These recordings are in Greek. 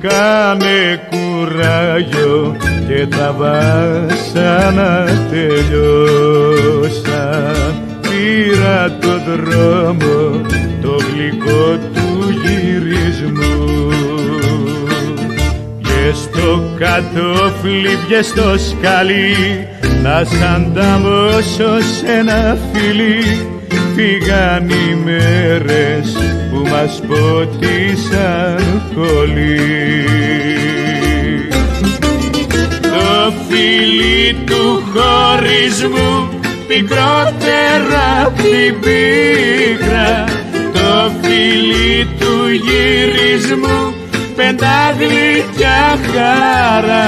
Κάνε κουράγιο και τα βάσανα τελειώσαν. Πήρα το δρόμο στο κατόφλι βγες στο σκαλί να σ' ανταμώσω σ' ένα φιλί φύγαν οι μέρες που μας ποτίσαν πολύ. Το φίλι του χωρισμού πικρότερα απ' την πίκρα το φίλι του γυρισμού πεντάγλυκια χαρά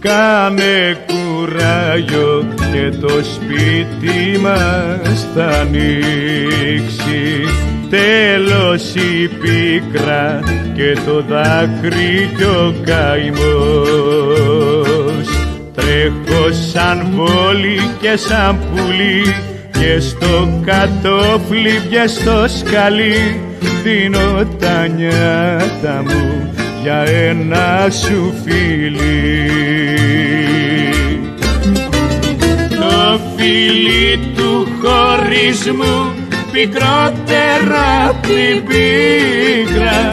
Κάνε κουράγιο και το σπίτι μας θα ανοίξει Τέλος η πίκρα και το δάκρυ κι ο καημός Τρέχω σαν πόλη και σαν πουλί και στο κατόφλι και στο σκαλί δίνω τα νιάτα μου για ένα σου φίλι. Το φίλι του χωρισμού πικρότερα απ' την πίκρα.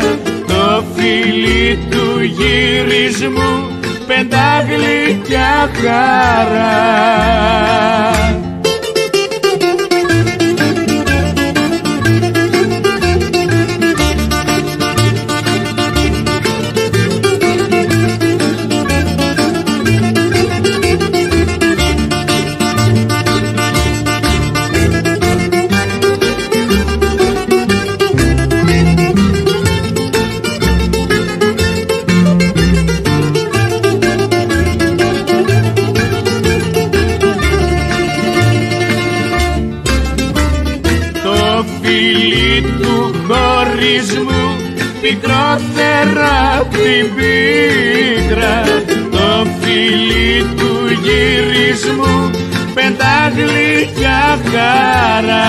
Το φίλι του γυρισμού πεντάγλυκια χαρά φιλί του χωρισμού πικρότερα απ' την πίκρα. Το φιλί του γυρισμού πεντάγλυκια χαρά